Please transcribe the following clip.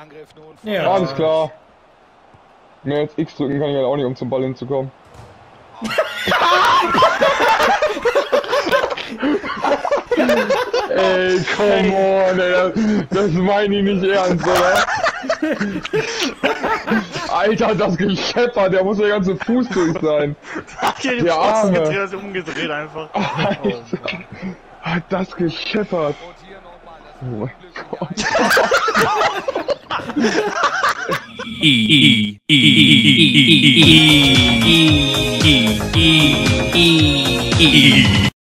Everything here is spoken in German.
Angriff nun. Ja. Alles klar. Mehr als X drücken kann ich halt auch nicht, um zum Ball hinzukommen. ey, come on, ey, das meine ich nicht ernst, oder? Alter, das gescheppert, der muss der ganze Fuß durch sein. Der Pfosten Arme. gedreht, also umgedreht einfach. Alter, hat das gescheppert. Das Oh mein Unglück. I